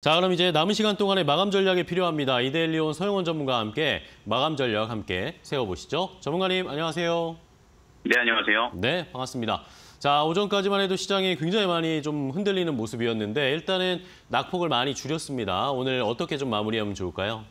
자, 그럼 이제 남은 시간 동안에 마감 전략이 필요합니다. 이데일리온 서영원 전문가와 함께 마감 전략 함께 세워보시죠. 전문가님, 안녕하세요. 네, 안녕하세요. 네, 반갑습니다. 자, 오전까지만 해도 시장이 굉장히 많이 좀 흔들리는 모습이었는데 일단은 낙폭을 많이 줄였습니다. 오늘 어떻게 좀 마무리하면 좋을까요?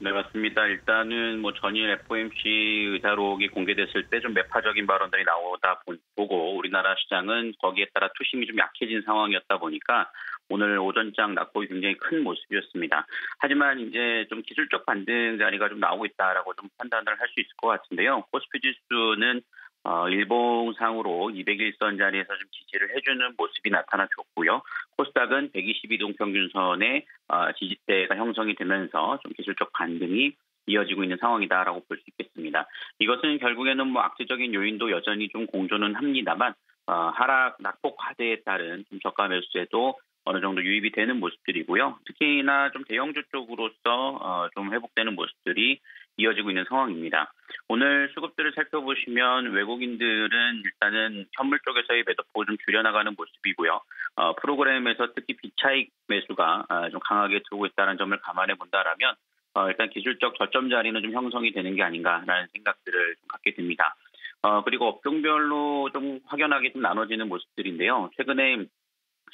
네, 맞습니다. 일단은 뭐 전일 FOMC 의사록이 공개됐을 때 좀 매파적인 발언들이 나오다 보고 우리나라 시장은 거기에 따라 투심이 좀 약해진 상황이었다 보니까 오늘 오전장 낙폭이 굉장히 큰 모습이었습니다. 하지만 이제 좀 기술적 반등 자리가 좀 나오고 있다라고 좀 판단을 할 수 있을 것 같은데요. 코스피 지수는 어, 일봉상으로 201선 자리에서 좀 지지를 해주는 모습이 나타나줬고요. 코스닥은 122동 평균선의 어, 지지대가 형성이 되면서 좀 기술적 반등이 이어지고 있는 상황이다라고 볼 수 있겠습니다. 이것은 결국에는 뭐 악재적인 요인도 여전히 좀 공존은 합니다만 어, 하락 낙폭 과대에 따른 좀 저가 매수에도 어느 정도 유입이 되는 모습들이고요. 특히나 좀 대형주 쪽으로서 어, 좀 회복되는 모습들이 이어지고 있는 상황입니다. 오늘 수급들을 살펴보시면 외국인들은 일단은 현물 쪽에서의 매도폭을 좀 줄여나가는 모습이고요. 어, 프로그램에서 특히 비차익 매수가 어, 좀 강하게 들어오고 있다는 점을 감안해 본다라면 어, 일단 기술적 저점 자리는 좀 형성이 되는 게 아닌가라는 생각들을 좀 갖게 됩니다. 어, 그리고 업종별로 좀 확연하게 좀 나눠지는 모습들인데요. 최근에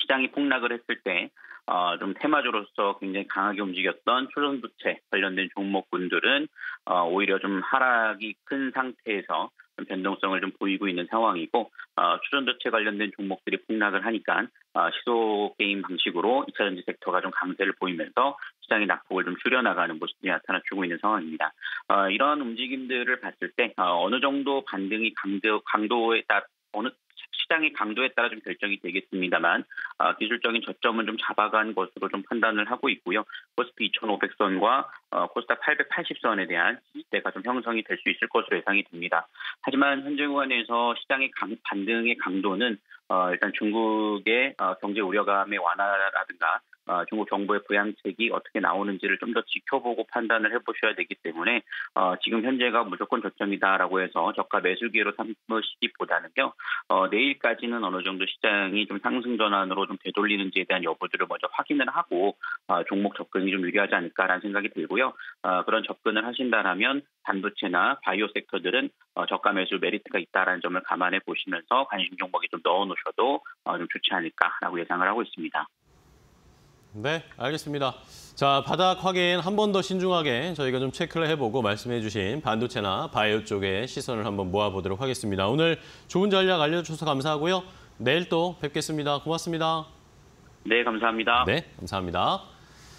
시장이 폭락을 했을 때, 어, 좀 테마주로서 굉장히 강하게 움직였던 초전부채 관련된 종목군들은, 어, 오히려 좀 하락이 큰 상태에서 좀 변동성을 좀 보이고 있는 상황이고, 어, 추전도체 관련된 종목들이 폭락을 하니까, 어, 시소 게임 방식으로 2차전지 섹터가 좀 강세를 보이면서 시장의 낙폭을 좀 줄여나가는 모습이 나타나주고 있는 상황입니다. 어, 이런 움직임들을 봤을 때, 어, 느 정도 반등이 강도, 강도에 따라 어느 시장의 강도에 따라 좀 결정이 되겠습니다만 어, 기술적인 저점은 좀 잡아간 것으로 좀 판단을 하고 있고요. 코스피 2,500선과 어, 코스닥 880선에 대한 지지대가 좀 형성이 될 수 있을 것으로 예상이 됩니다. 하지만 현재 구간에서 시장의 강, 반등의 강도는 어, 일단 중국의 어, 경제 우려감의 완화라든가 어, 중국 정부의 부양책이 어떻게 나오는지를 좀 더 지켜보고 판단을 해보셔야 되기 때문에 어, 지금 현재가 무조건 저점이다라고 해서 저가 매수 기회로 삼으시기보다는요 어, 내일까지는 어느 정도 시장이 좀 상승 전환으로 좀 되돌리는지에 대한 여부들을 먼저 확인을 하고 어, 종목 접근이 좀 유리하지 않을까라는 생각이 들고요. 어, 그런 접근을 하신다라면 반도체나 바이오 섹터들은 어, 저가 매수 메리트가 있다라는 점을 감안해 보시면서 관심 종목에 좀 넣어 놓으셔도 어, 좀 좋지 않을까라고 예상을 하고 있습니다. 네, 알겠습니다. 자, 바닥 확인 한 번 더 신중하게 저희가 좀 체크를 해보고 말씀해 주신 반도체나 바이오 쪽의 시선을 한번 모아보도록 하겠습니다. 오늘 좋은 전략 알려주셔서 감사하고요. 내일 또 뵙겠습니다. 고맙습니다. 네, 감사합니다. 네, 감사합니다.